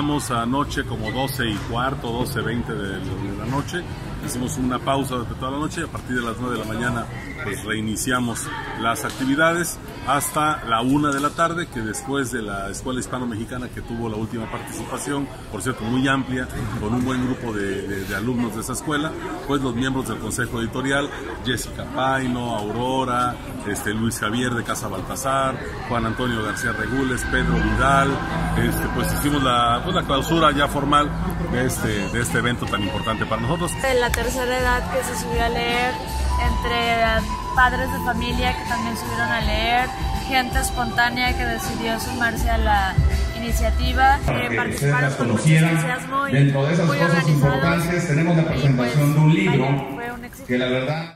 Estamos anoche como 12 y cuarto, 12, 20 de, de la noche. Hicimos una pausa de toda la noche. A partir de las 9 de la mañana pues reiniciamos las actividades hasta la 1 de la tarde, que después de la Escuela Hispano-Mexicana que tuvo la última participación, por cierto muy amplia, con un buen grupo de alumnos de esa escuela, pues los miembros del Consejo Editorial, Jessica Paino, Aurora, este, Luis Javier de Casa Baltasar, Juan Antonio García Regules, Pedro Vidal, este, pues hicimos la, pues, la clausura ya formal de este, de este evento tan importante para nosotros. De la tercera edad que se subió a leer, entre padres de familia que también subieron a leer, gente espontánea que decidió sumarse a la iniciativa, eh, participaron con mucho entusiasmo y Dentro de esas cosas importantes tenemos la presentación pues, de un libro que la verdad...